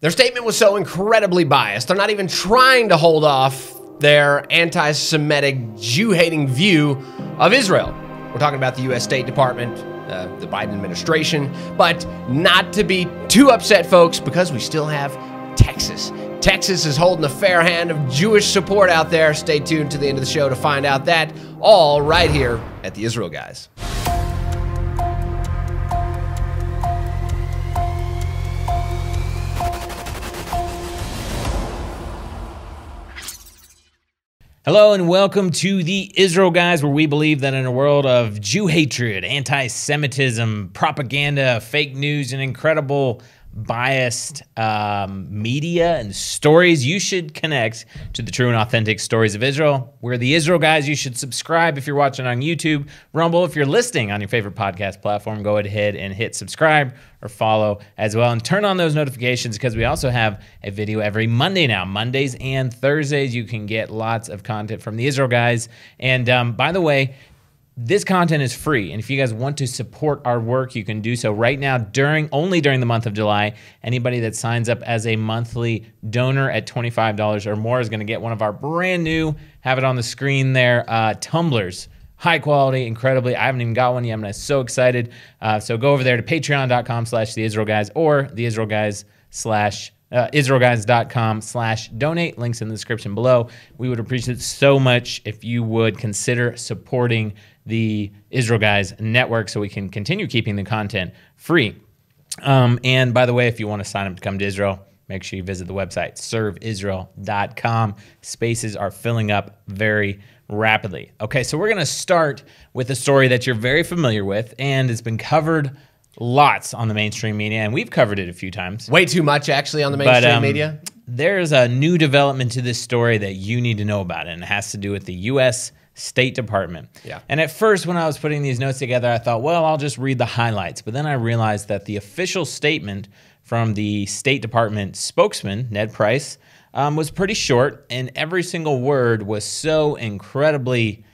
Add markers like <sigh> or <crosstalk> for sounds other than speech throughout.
Their statement was so incredibly biased, they're not even trying to hold off their anti Semitic, Jew hating view of Israel. We're talking about the U.S. State Department, uh, the Biden administration, but not to be too upset, folks, because we still have Texas. Texas is holding a fair hand of Jewish support out there. Stay tuned to the end of the show to find out that all right here at the Israel Guys. Hello and welcome to the Israel Guys, where we believe that in a world of Jew hatred, anti Semitism, propaganda, fake news, and incredible biased um, media and stories, you should connect to the true and authentic stories of Israel. We're the Israel Guys. You should subscribe if you're watching on YouTube, Rumble. If you're listening on your favorite podcast platform, go ahead and hit subscribe or follow as well. And turn on those notifications because we also have a video every Monday now. Mondays and Thursdays, you can get lots of content from the Israel Guys. And um, by the way, this content is free and if you guys want to support our work you can do so right now during only during the month of july. Anybody that signs up as a monthly donor at $25 or more is going to get one of our brand new have it on the screen there uh, tumblers. High quality incredibly i haven't even got one yet i'm so excited. Uh, so go over there to patreon.com slash the israel guys or the israel guys slash uh, israelguys.com slash donate links in the description below we would appreciate so much if you would consider supporting the Israel Guys network so we can continue keeping the content free. Um, and by the way, if you want to sign up to come to Israel, make sure you visit the website serveisrael.com. Spaces are filling up very rapidly. Okay, so we're going to start with a story that you're very familiar with and it's been covered lots on the mainstream media, and we've covered it a few times. Way too much, actually, on the mainstream but, um, media. There's a new development to this story that you need to know about, and it has to do with the U.S. State Department. Yeah. And at first, when I was putting these notes together, I thought, well, I'll just read the highlights. But then I realized that the official statement from the State Department spokesman, Ned Price, um, was pretty short, and every single word was so incredibly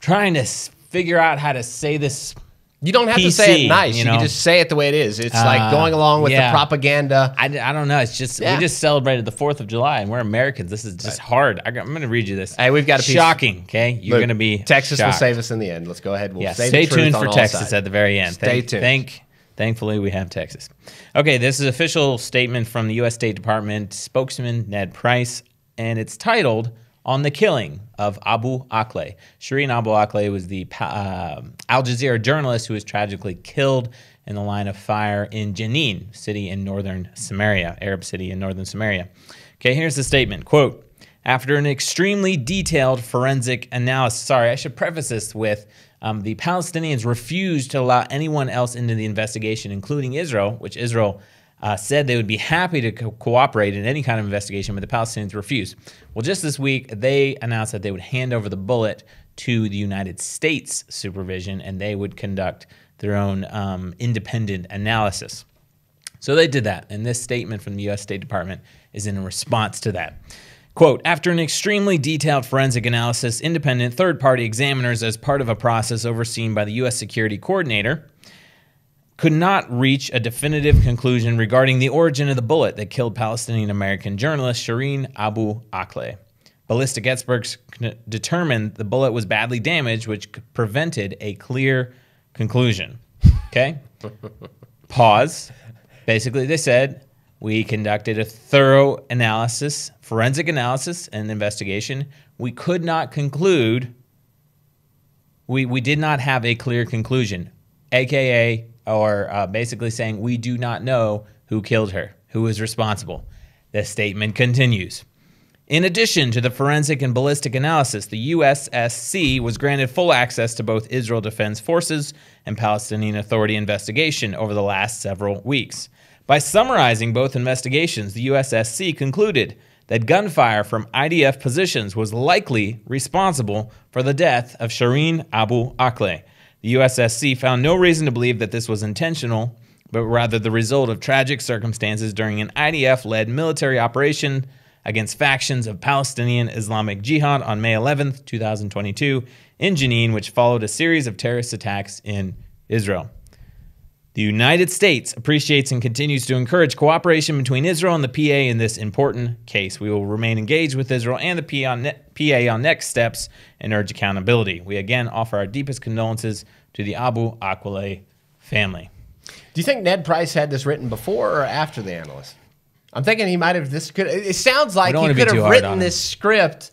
trying to figure out how to say this you don't have PC, to say it nice. You, know? you, can just say it the way it is. It's uh, like going along with yeah. the propaganda. I, I don't know. It's just yeah. we just celebrated the Fourth of July, and we're Americans. This is just right. hard. I, am going to read you this. Hey, we've got a piece. shocking. Okay, you're going to be Texas shocked. will save us in the end. Let's go ahead. We'll yeah, stay tuned for Texas at the very end. Stay thank, tuned. Thank, thankfully, we have Texas. Okay, this is official statement from the U.S. State Department spokesman Ned Price, and it's titled on the killing of Abu Akleh. Shireen Abu Akleh was the uh, Al Jazeera journalist who was tragically killed in the line of fire in Jenin, city in northern Samaria, Arab city in northern Samaria. Okay, here's the statement. Quote, after an extremely detailed forensic analysis, sorry, I should preface this with um, the Palestinians refused to allow anyone else into the investigation, including Israel, which Israel uh, said they would be happy to co- cooperate in any kind of investigation, but the Palestinians refused. Well, just this week, they announced that they would hand over the bullet to the United States supervision and they would conduct their own um, independent analysis. So they did that, and this statement from the U.S. State Department is in response to that. Quote, after an extremely detailed forensic analysis, independent third party examiners, as part of a process overseen by the U.S. Security Coordinator, could not reach a definitive conclusion regarding the origin of the bullet that killed Palestinian American journalist Shireen Abu Akleh. Ballistic experts determined the bullet was badly damaged, which prevented a clear conclusion. Okay? <laughs> Pause. Basically, they said we conducted a thorough analysis, forensic analysis, and investigation. We could not conclude, we, we did not have a clear conclusion, AKA or uh, basically saying, We do not know who killed her, who is responsible. The statement continues. In addition to the forensic and ballistic analysis, the USSC was granted full access to both Israel Defense Forces and Palestinian Authority investigation over the last several weeks. By summarizing both investigations, the USSC concluded that gunfire from IDF positions was likely responsible for the death of Shireen Abu Akleh, the USSC found no reason to believe that this was intentional, but rather the result of tragic circumstances during an IDF led military operation against factions of Palestinian Islamic Jihad on May 11, 2022, in Jenin, which followed a series of terrorist attacks in Israel. The United States appreciates and continues to encourage cooperation between Israel and the PA in this important case. We will remain engaged with Israel and the PA on, ne- PA on next steps and urge accountability. We again offer our deepest condolences to the Abu Akwileh family. Do you think Ned Price had this written before or after the analyst? I'm thinking he might have. This could. It sounds like he could have written this script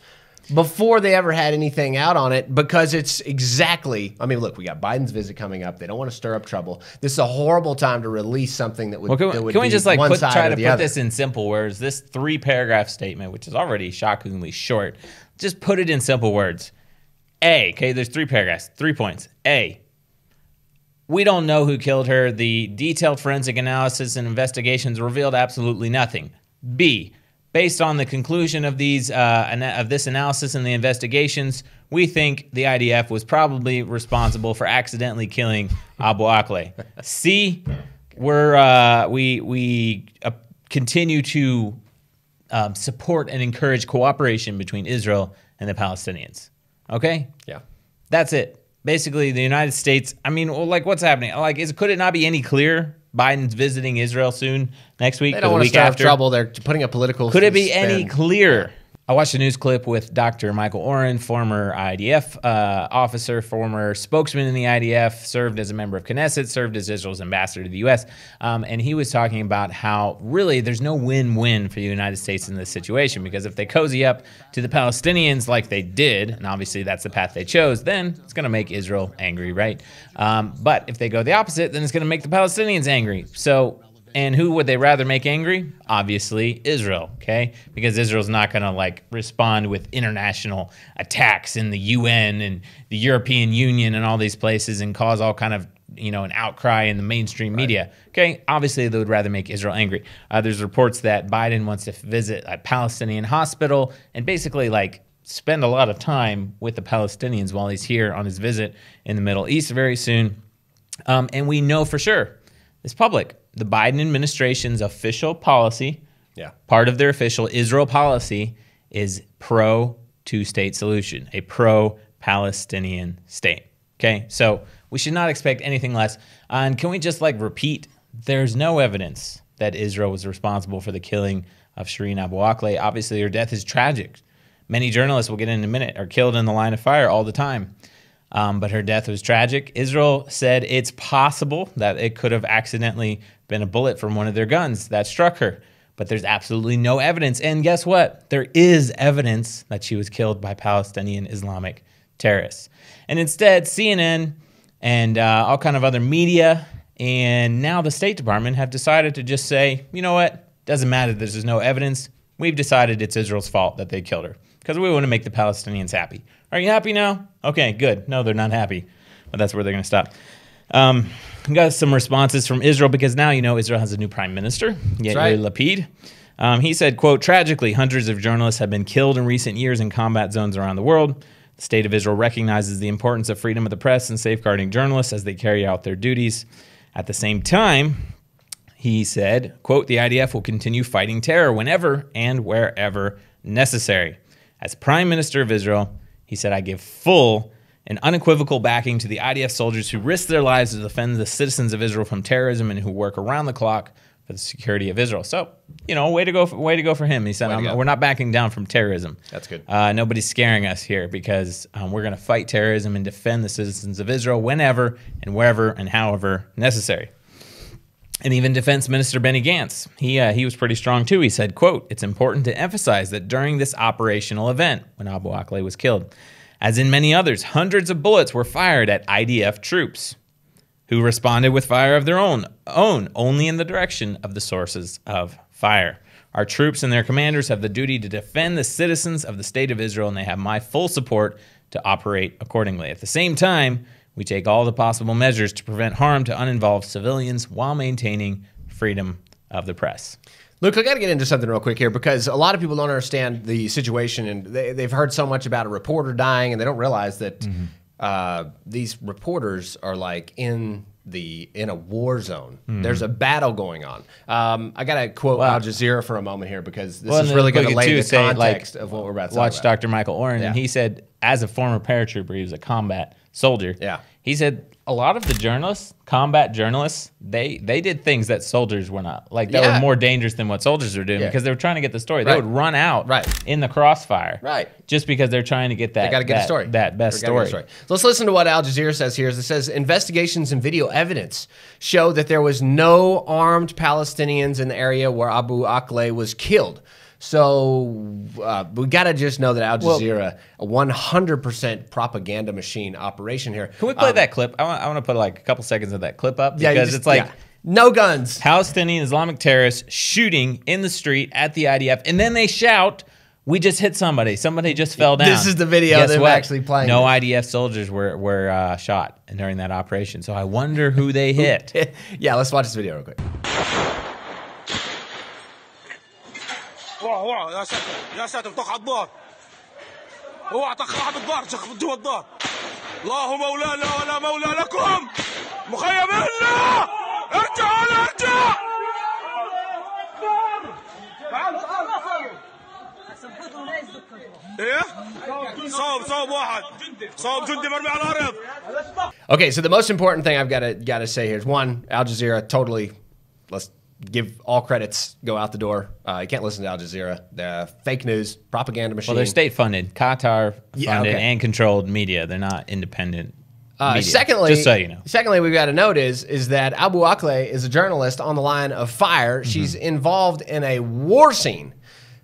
before they ever had anything out on it because it's exactly. I mean, look, we got Biden's visit coming up. They don't want to stir up trouble. This is a horrible time to release something that would. Well, can, that we- would can we just like put, try to put other. this in simple words? This three paragraph statement, which is already shockingly short, just put it in simple words. A, okay, there's three paragraphs, three points. A, we don't know who killed her. The detailed forensic analysis and investigations revealed absolutely nothing. B, based on the conclusion of these uh, of this analysis and the investigations, we think the IDF was probably responsible for accidentally killing Abu Akleh. <laughs> C, we're uh, we we uh, continue to um, support and encourage cooperation between Israel and the Palestinians. Okay, Yeah. that's it. Basically, the United States. I mean, well, like, what's happening? Like, is could it not be any clearer? Biden's visiting Israel soon next week They don't the want to week up after. trouble. They're putting a political. Could it be any spin. clearer? I watched a news clip with Dr. Michael Oren, former IDF uh, officer, former spokesman in the IDF, served as a member of Knesset, served as Israel's ambassador to the U.S. Um, and he was talking about how really there's no win win for the United States in this situation because if they cozy up to the Palestinians like they did, and obviously that's the path they chose, then it's going to make Israel angry, right? Um, but if they go the opposite, then it's going to make the Palestinians angry. So and who would they rather make angry? Obviously, Israel, okay? Because Israel's not going to like respond with international attacks in the UN and the European Union and all these places and cause all kind of, you know, an outcry in the mainstream media. Okay? Obviously, they would rather make Israel angry. Uh, there's reports that Biden wants to visit a Palestinian hospital and basically like spend a lot of time with the Palestinians while he's here on his visit in the Middle East very soon. Um, and we know for sure it's public. The Biden administration's official policy, Yeah. part of their official Israel policy, is pro two state solution, a pro Palestinian state. Okay, so we should not expect anything less. And can we just like repeat? There's no evidence that Israel was responsible for the killing of Shireen Abu Akleh. Obviously, her death is tragic. Many journalists, we'll get in a minute, are killed in the line of fire all the time. Um, but her death was tragic. Israel said it's possible that it could have accidentally been a bullet from one of their guns that struck her. But there's absolutely no evidence. And guess what? There is evidence that she was killed by Palestinian Islamic terrorists. And instead, CNN and uh, all kind of other media and now the State Department have decided to just say, you know what? Doesn't matter. There's no evidence. We've decided it's Israel's fault that they killed her because we want to make the Palestinians happy. Are you happy now? Okay, good. No, they're not happy, but that's where they're going to stop. Um, we got some responses from Israel because now you know Israel has a new prime minister, Yair right. Lapid. Um, he said, "quote Tragically, hundreds of journalists have been killed in recent years in combat zones around the world. The state of Israel recognizes the importance of freedom of the press and safeguarding journalists as they carry out their duties. At the same time, he said, quote, the IDF will continue fighting terror whenever and wherever necessary. As Prime Minister of Israel, he said, I give full and unequivocal backing to the IDF soldiers who risk their lives to defend the citizens of Israel from terrorism and who work around the clock for the security of Israel. So, you know, way to go, for, way to go for him. He said, "I'm- "We're not backing down from terrorism. That's good. Uh, nobody's scaring us here because um, we're going to fight terrorism and defend the citizens of Israel whenever and wherever and however necessary." And even Defense Minister Benny Gantz, he uh, he was pretty strong too. He said, "quote It's important to emphasize that during this operational event, when Abu Akleh was killed, as in many others, hundreds of bullets were fired at IDF troops, who responded with fire of their own, own only in the direction of the sources of fire. Our troops and their commanders have the duty to defend the citizens of the state of Israel, and they have my full support to operate accordingly. At the same time, we take all the possible measures to prevent harm to uninvolved civilians while maintaining freedom of the press. Luke, I got to get into something real quick here because a lot of people don't understand the situation and they, they've heard so much about a reporter dying and they don't realize that Mm-hmm. uh, these reporters are like in the in a war zone. Mm-hmm. There's a battle going on. Um, I got to quote Al Jazeera for a moment here because this Well, is really going to lay the say, like, context of what we're about to Watch about. Dr. Michael Oren, and he said, as a former paratrooper, he was a combat soldier. Yeah. He said, a lot of the journalists, combat journalists, they they did things that soldiers were not like that Yeah. were more dangerous than what soldiers were doing Yeah. because they were trying to get the story. They would run out Right. in the crossfire, Right. Just because they're trying to get that. They got to get that, a story. That best story. a So let's listen to what Al Jazeera says here. It says investigations and video evidence show that there was no armed Palestinians in the area where Abu Akleh was killed. So uh, we got to just know that Al Well- Jazeera, a 100% propaganda machine operation here. Can we play Um, that clip? I want, I want to put like a couple seconds of that clip up Yeah, because just- it's like yeah. no guns. Palestinian Islamic terrorists shooting in the street at the IDF, and then they shout, "We just hit somebody! Somebody just fell down." This is the video Guess them what? actually playing No. IDF soldiers were were uh, shot during that operation, so I wonder who they <laughs> hit. <laughs> yeah, let's watch this video real quick. اوعى اوعى يا ساتر يا ساتر طخ على الظهر اوعى طخ واحد بالظهر شخ جوا الظهر الله مولانا ولا مولى لكم. مخيم إلا. ارجع ولا ارجع. مرمي على الأرض. Okay, so the most important thing I've got to got to say here is one, Al Jazeera totally. Let's give all credits go out the door. Uh, you can't listen to Al Jazeera. The fake news propaganda machine. Well, they're state funded, Qatar funded, Yeah, okay. and controlled media. They're not independent. Uh, media, secondly, just so you know. Secondly, we've got to note is is that Abu Akleh is a journalist on the line of fire. Mm-hmm. She's involved in a war scene.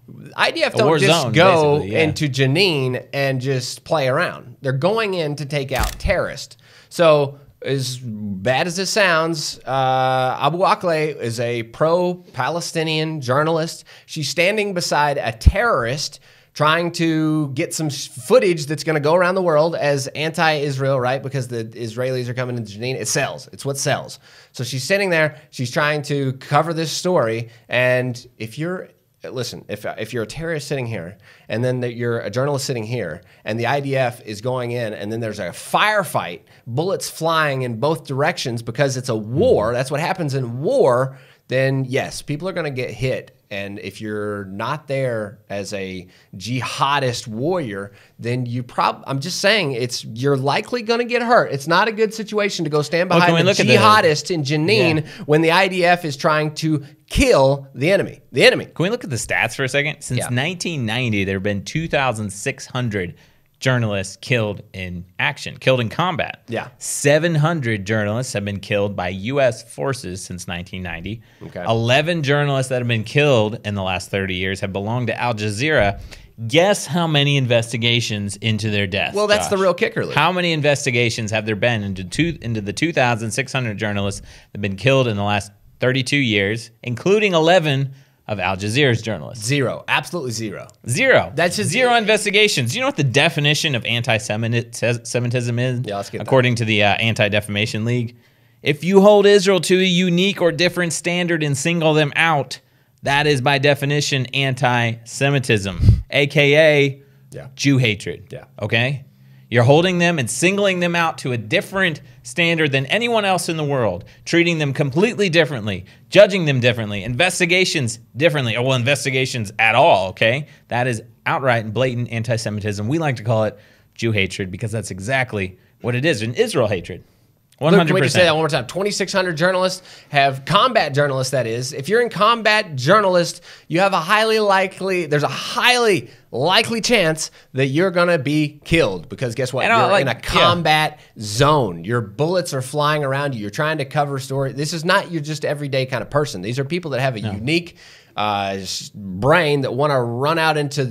IDF don't just zone, go yeah. into Jenin and just play around. They're going in to take out terrorists. So, as bad as it sounds, uh, Abu Akleh is a pro-Palestinian journalist. She's standing beside a terrorist trying to get some footage that's going to go around the world as anti-Israel, right? Because the Israelis are coming into Jenin. It sells. It's what sells. So she's sitting there. She's trying to cover this story. And if you're listen, if if you're a terrorist sitting here, and then that you're a journalist sitting here, and the IDF is going in, and then there's a firefight, bullets flying in both directions because it's a war. That's what happens in war. Then yes, people are going to get hit. And if you're not there as a jihadist warrior, then you probably, I'm just saying it's you're likely going to get hurt. It's not a good situation to go stand behind we a jihadist in Jenin Yeah. when the IDF is trying to kill the enemy. The enemy. Can we look at the stats for a second? Since Yeah. 1990, there have been 2,600 journalists killed in action, killed in combat. Yeah. 700 journalists have been killed by U.S. forces since 1990. Okay. 11 journalists that have been killed in the last 30 years have belonged to Al Jazeera. Guess how many investigations into their deaths? Well, that's the real kicker, Luke. How many investigations have there been into two into the 2,600 journalists that have been killed in the last 32 years, including 11 of Al Jazeera's journalists? Zero. Absolutely zero. Zero. That's just- zero investigations. Do you know what the definition of anti-Semitism is? Yeah, let's get that. According to the uh, Anti-Defamation League, if you hold Israel to a unique or different standard and single them out, that is by definition anti-Semitism, aka Yeah. Jew hatred. Yeah. Okay? You're holding them and singling them out to a different standard than anyone else in the world, treating them completely differently, judging them differently, investigations differently, or well, investigations at all, okay? That is outright and blatant anti Semitism. We like to call it Jew hatred because that's exactly what it is, and Israel hatred. 100%. Luke, can we just say that one more time? 2,600 journalists have combat journalists, that is. If you're in combat journalist, you have a highly likely, there's a highly likely chance that you're going to be killed because guess what? And You're like, in a yeah. combat zone. Your bullets are flying around you. You're trying to cover story. This is not your just everyday kind of person. These are people that have a unique uh, brain that want to run out into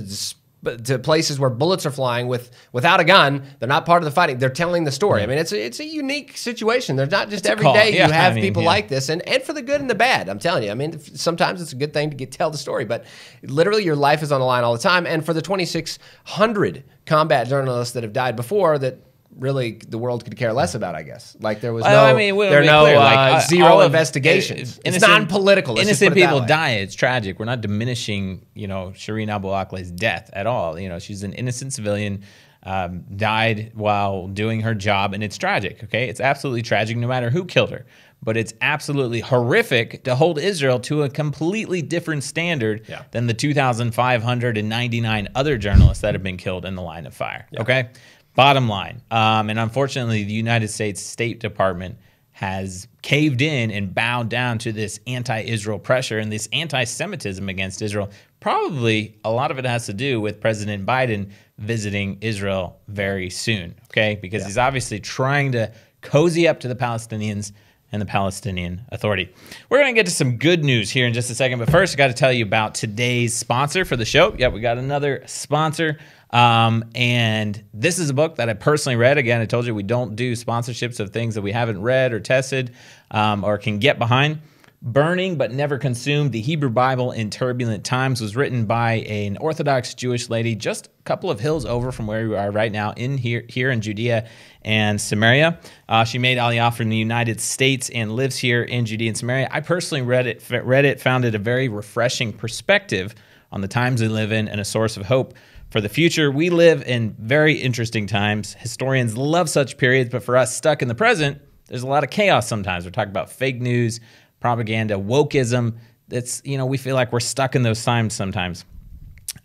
but to places where bullets are flying with without a gun. They're not part of the fighting. They're telling the story. I mean, it's a, it's a unique situation. There's not just a every day Yeah, you have I mean, people yeah. like this, and and for the good and the bad. I'm telling you. I mean, sometimes it's a good thing to get tell the story, but literally your life is on the line all the time. And for the 2,600 combat journalists that have died before, that really the world could care less about. I guess like there was no I mean, we'll there are no clear, like, uh, zero investigations. uh, it's non-political. Innocent it people die. It's tragic. We're not diminishing, you know, Shireen Abu Akleh's death at all. You know, she's an innocent civilian, um, died while doing her job, and it's tragic. Okay, it's absolutely tragic, no matter who killed her. But it's absolutely horrific to hold Israel to a completely different standard Yeah. than the 2,599 other journalists that have been killed in the line of fire. Okay. Bottom line, um, and unfortunately, the United States State Department has caved in and bowed down to this anti-Israel pressure and this anti-Semitism against Israel. Probably a lot of it has to do with President Biden visiting Israel very soon. Okay, because he's obviously trying to cozy up to the Palestinians and the Palestinian Authority. We're going to get to some good news here in just a second, but first, I got to tell you about today's sponsor for the show. Yep, we got another sponsor. Um, and this is a book that I personally read. Again, I told you we don't do sponsorships of things that we haven't read or tested um, or can get behind. Burning but Never Consumed, the Hebrew Bible in Turbulent Times, was written by an Orthodox Jewish lady just a couple of hills over from where we are right now in here, here in Judea and Samaria. Uh, she made Aliyah from the United States and lives here in Judea and Samaria. I personally read it, read it, found it a very refreshing perspective on the times we live in and a source of hope for the future. We live in very interesting times. Historians love such periods, but for us stuck in the present, there's a lot of chaos sometimes. We're talking about fake news, propaganda, wokeism. It's, you know, we feel like we're stuck in those times sometimes.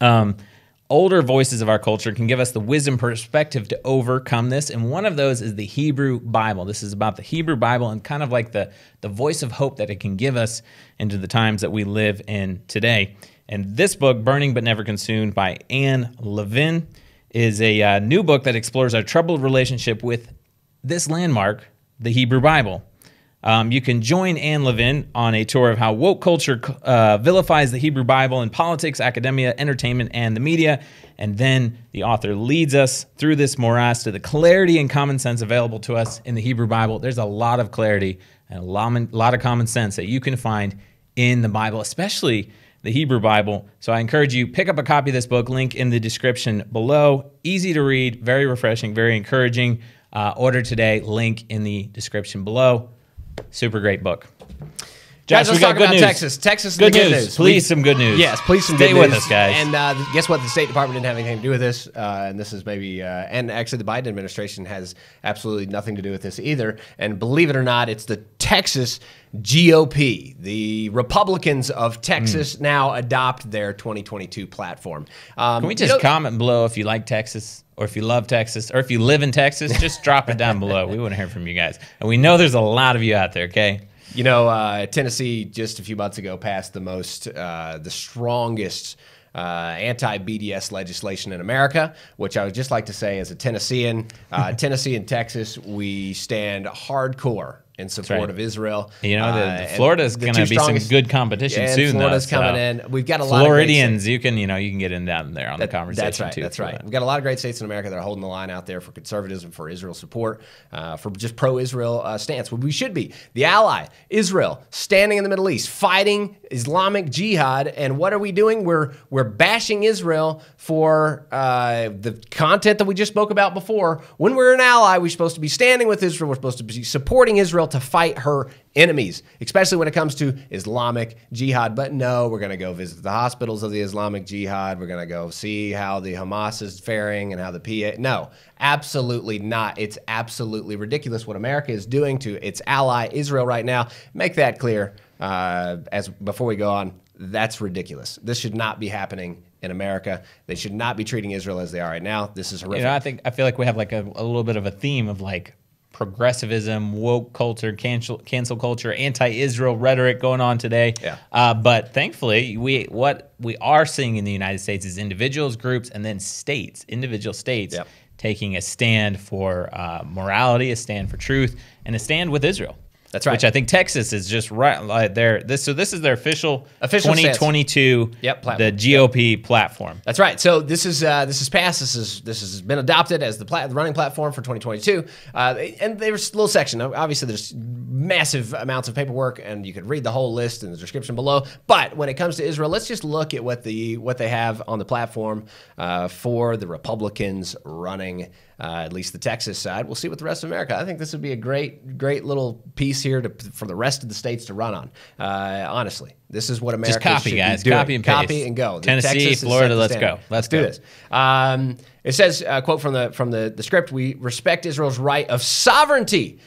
Um, older voices of our culture can give us the wisdom perspective to overcome this. And one of those is the Hebrew Bible. This is about the Hebrew Bible and kind of like the, the voice of hope that it can give us into the times that we live in today. And this book, Burning But Never Consumed by Anne Levin, is a uh, new book that explores our troubled relationship with this landmark, the Hebrew Bible. Um, you can join Anne Levin on a tour of how woke culture uh, vilifies the Hebrew Bible in politics, academia, entertainment, and the media. And then the author leads us through this morass to the clarity and common sense available to us in the Hebrew Bible. There's a lot of clarity and a lot, of common sense that you can find in the Bible, especially the Hebrew Bible. So I encourage you pick up a copy of this book. Link in the description below. Easy to read, very refreshing, very encouraging. Uh, order today. Link in the description below. Super great book. Guys, let's talk about news. Texas. Texas Good news. news. Please, some good news. Yes, please some Stay good with news. us, guys. And uh, guess what? The State Department didn't have anything to do with this, uh, and this is maybe, uh, and actually the Biden administration has absolutely nothing to do with this either. And believe it or not, it's the Texas GOP. The Republicans of Texas now adopt their 2022 platform. Um, Can we you just know- comment below if you like Texas or if you love Texas or if you live in Texas? Just drop it down <laughs> below. We want to hear from you guys. And we know there's a lot of you out there, okay? You know, uh, Tennessee just a few months ago passed the most, uh, the strongest uh, anti-BDS legislation in America. Which I would just like to say, as a Tennessean, uh, <laughs> Tennessee and Texas, we stand hardcore in support right. of Israel. You know, the, Uh, the Florida's going to be some good competition Yeah, soon. Florida's though, coming so. in. We've got a lot Floridians, you can, you know, you can get in down there on the conversation That's right. too. That's right. that. We've got a lot of great states in America that are holding the line out there for conservatism, for Israel support, uh, for just pro-Israel uh, stance. Well, we should be the ally, Israel, standing in the Middle East, fighting Islamic jihad. And what are we doing? We're we're bashing Israel for uh, the content that we just spoke about before. When we're an ally, we're supposed to be standing with Israel. We're supposed to be supporting Israel to fight her enemies, especially when it comes to Islamic jihad. But no, we're going to go visit the hospitals of the Islamic jihad. We're going to go see how the Hamas is faring and how the PA. No, absolutely not. It's absolutely ridiculous what America is doing to its ally Israel right now. Make that clear uh, as before we go on. That's ridiculous. This should not be happening in America. They should not be treating Israel as they are right now. This is horrific. You know, I think I feel like we have like a, a little bit of a theme of like progressivism, woke culture, cancel cancel culture, anti-Israel rhetoric going on today. Yeah. Uh, but thankfully, we what we are seeing in the United States is individuals, groups, and then states, individual states, Yep. taking a stand for uh, morality, a stand for truth, and a stand with Israel. That's right. Which I think Texas is just right like there. This so this is their official, Official stance. 2022 Yep, platform. the GOP platform. That's right. So this is uh, this is passed. This is this has been adopted as the, plat- the running platform for 2022. Uh, and there's a little section. Obviously, there's massive amounts of paperwork, and you could read the whole list in the description below. But when it comes to Israel, let's just look at what the what they have on the platform uh, for the Republicans running. Uh, at least the Texas side. We'll see what the rest of America. I think this would be a great, great little piece here to, for the rest of the states to run on. Uh, honestly, this is what America copy, should guys. be doing. Copy and Copy paste. and go. Tennessee, Florida, let's standard. go. Let's do go. this. Um, it says, uh, quote from the from the, the script: "We respect Israel's right of sovereignty."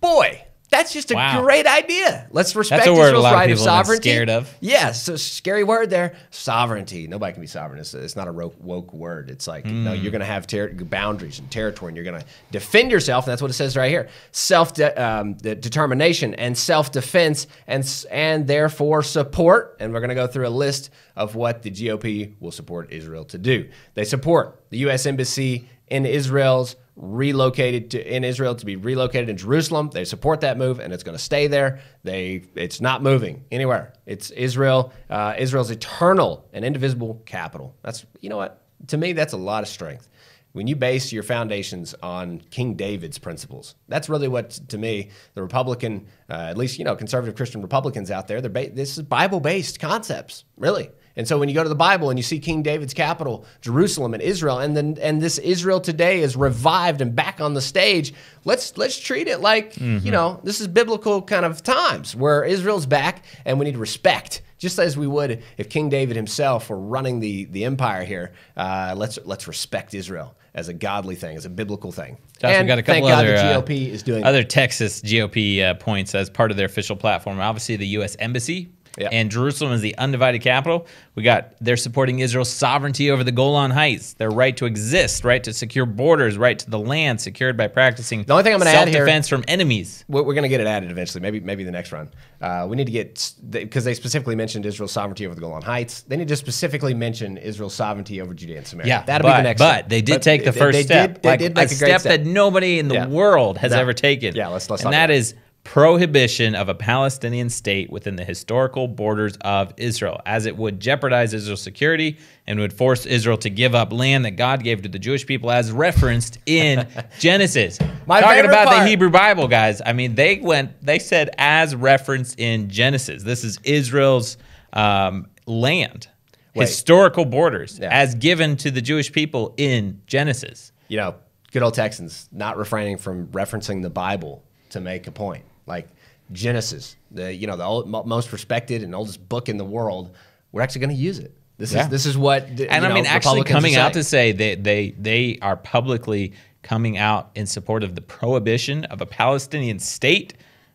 Boy, That's just a Wow. great idea. Let's respect a word a Israel's lot right of people are sovereignty. scared of. Yeah, so scary word there. Sovereignty. Nobody can be sovereign. It's, it's not a woke word. It's like no, Hmm. you're going to have ter- boundaries and territory, and you're going to defend yourself. And that's what it says right here: self de- um, the determination and self defense, and and therefore support. And we're going to go through a list of what the GOP will support Israel to do. They support the U.S. embassy in Israel's relocated to in Israel to be relocated in Jerusalem. They support that move, and it's going to stay there. They it's not moving anywhere. It's Israel, uh, Israel's eternal and indivisible capital. That's you know what to me that's a lot of strength. When you base your foundations on King David's principles, that's really what to me the Republican, uh, at least you know conservative Christian Republicans out there. They're ba- this is Bible based concepts, really. And so when you go to the Bible and you see King David's capital, Jerusalem and Israel, and then and this Israel today is revived and back on the stage, let's let's treat it like you know this is biblical kind of times where Israel's back and we need respect, just as we would if King David himself were running the the empire here. Uh, let's let's respect Israel as a godly thing, as a biblical thing. Josh, and got a couple other the uh, GOP is doing other Texas GOP uh, points as part of their official platform. Obviously, the U.S. Embassy Yeah. and Jerusalem is the undivided capital. We got they're supporting Israel's sovereignty over the Golan Heights, their right to exist, right to secure borders, right to the land secured by practicing The only thing I'm gonna add here- self-defense from enemies. We're, going to get it added eventually. Maybe maybe the next run. Uh, we need to get because they specifically mentioned Israel's sovereignty over the Golan Heights. They need to specifically mention Israel's sovereignty over Judea and Samaria. Yeah, that'll but, be the next. But step. they did But take the first they step, Did, they like did a make a, great step, step that nobody in the Yeah. world has No. ever taken. Yeah, let's- let's and not that do that. is prohibition of a Palestinian state within the historical borders of Israel, as it would jeopardize Israel's security and would force Israel to give up land that God gave to the Jewish people, as referenced in <laughs> Genesis. My Talking about the. Hebrew Bible, guys. I mean, they went. They said as referenced in Genesis. This is Israel's um, land. Wait. Historical borders Yeah. as given to the Jewish people in Genesis. you know, good old Texans not refraining from referencing the Bible to make a point. Like Genesis, the you know the old, mo- most respected and oldest book in the world. We're actually going to use it. This Yeah. is this is what And you I mean, actually coming out to say that they they are publicly coming out in support of the prohibition of a Palestinian state.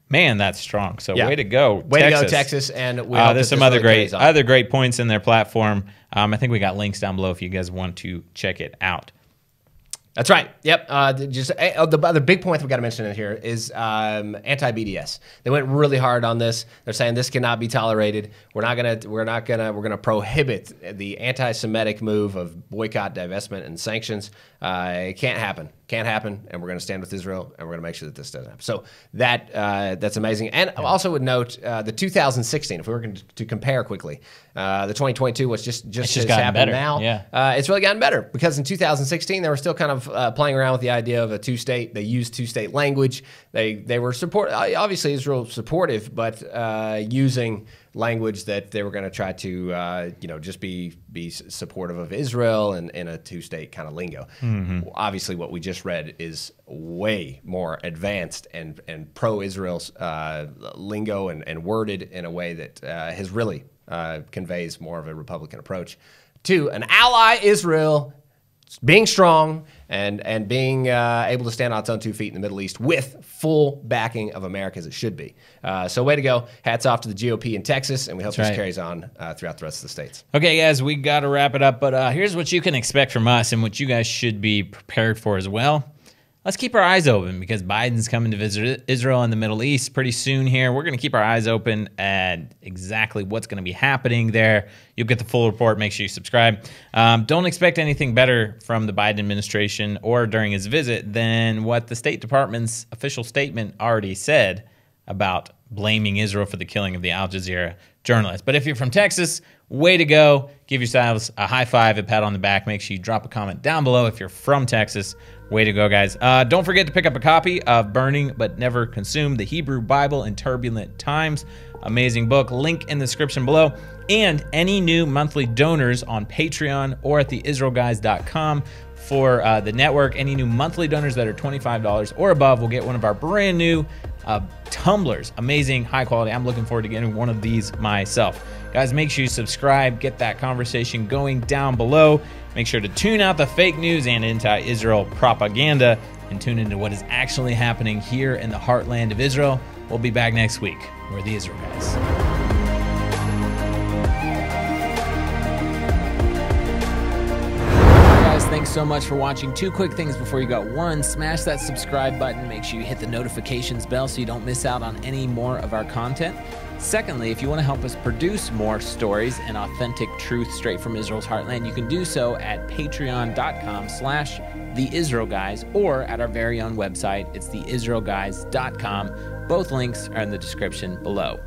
Man, that's strong. So Yeah. way to go, Way to go, Texas, and we uh, there's some other great other great points in their platform. Um, I think we got links down below if you guys want to check it out. That's right. Yep. Uh, just uh, the other big point that we got to mention in here is um, anti-BDS. They went really hard on this. They're saying this cannot be tolerated. We're not gonna. We're not gonna. We're gonna prohibit the anti-Semitic move of boycott, divestment, and sanctions. Uh, it can't happen. Can't happen. And we're gonna stand with Israel, and we're gonna make sure that this doesn't happen. So that uh, that's amazing. And I also would note uh, the 2016. If we were going to, to compare quickly, uh, the 2022 was just just, It's just happened better. now. Yeah. Uh, it's really gotten better because in 2016 they were still kind of uh, playing around with the idea of a two-state. They used two-state language. They they were support obviously Israel supportive, but uh, using language that they were going to try to uh, you know just be be supportive of Israel and in a two-state kind of lingo. Obviously, what we just read is way more advanced and and pro-Israel's uh, lingo and, and worded in a way that uh, has really uh, conveys more of a Republican approach to an ally Israel being strong and and being uh, able to stand on its own two feet in the Middle East with full backing of America as it should be. Uh, so way to go! Hats off to the GOP in Texas, and we hope That's this right. carries on uh, throughout the rest of the states. Okay, guys, we got to wrap it up, but uh, here's what you can expect from us and what you guys should be prepared for as well. Let's keep our eyes open because Biden's coming to visit Israel and the Middle East pretty soon here. We're going to keep our eyes open at exactly what's going to be happening there. You'll get the full report. Make sure you subscribe. Um, don't expect anything better from the Biden administration or during his visit than what the State Department's official statement already said about blaming Israel for the killing of the Al Jazeera journalist. But if you're from Texas, way to go. Give yourselves a high five, a pat on the back. Make sure you drop a comment down below if you're from Texas. Way to go, guys. Uh, don't forget to pick up a copy of Burning But Never Consumed, the Hebrew Bible in Turbulent Times. Amazing book. Link in the description below. And any new monthly donors on Patreon or at theisraelguys.com for uh, the network. Any new monthly donors that are $25 or above will get one of our brand new uh, tumblers. Amazing, high quality. I'm looking forward to getting one of these myself. Guys, make sure you subscribe, get that conversation going down below. Make sure to tune out the fake news and anti Israel propaganda and tune into what is actually happening here in the heartland of Israel. We'll be back next week. We're the Israel guys. Thanks so much for watching. Two quick things before you go. One, smash that subscribe button. Make sure you hit the notifications bell so you don't miss out on any more of our content. Secondly, if you want to help us produce more stories and authentic truth straight from Israel's heartland, you can do so at patreon.com slash the Israel Guys or at our very own website. It's theisraelguys.com. Both links are in the description below.